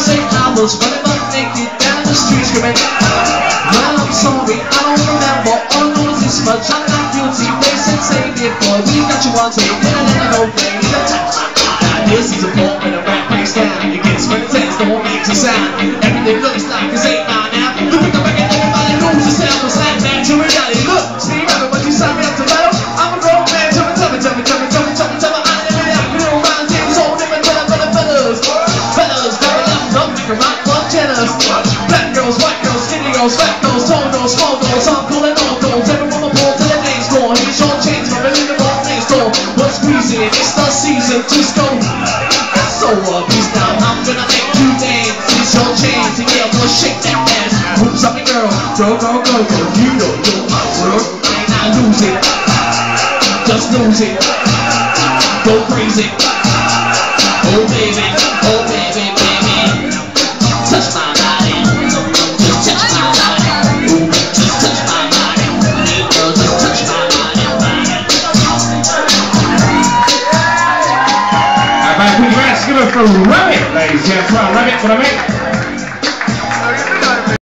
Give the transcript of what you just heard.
say I was running butt naked down the street screaming. Well, I'm sorry, I don't remember. All is this much. I'm not guilty. They said save it, boy. We got you on tape. Didn't let it. Now this is a ball in a rap breaks down. It gets tense, the whole makes a sound. Everything looks like it's jealous. Black girls, white girls, skinny girls, fat girls, tall girls, small girls. I'm pulling all girls. Everyone pull till the name's gone. Here's your change, my really the wrong name's gone. What's squeezing it? It's the season. Just go. So uh, peace now. I'm gonna make you dance. It's your chance to get up, shake that ass. Whoops up, girl. Go, go, go, go. You know you're my work. I ain't not losing. Just lose it. Go crazy. Oh baby, oh Hands together for Rabbit, ladies and gentlemen. Rabbit for the mate.